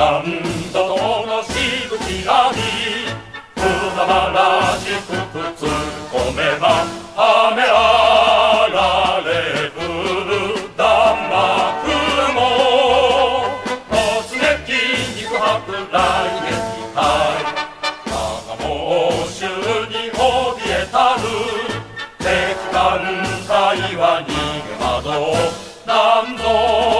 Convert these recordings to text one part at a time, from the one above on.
ととのしぶきがにまらしくくつこめば雨あられる弾くも突撃肉薄来撃隊我が猛襲に怯えたる敵艦隊は逃げ惑う何ぞ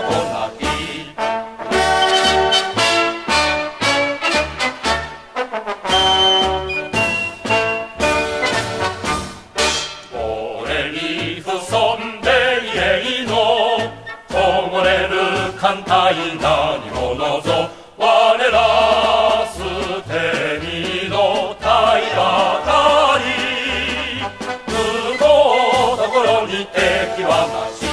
反対何者ぞ。我ら捨て身の体ばかり。向こうところに敵はなし。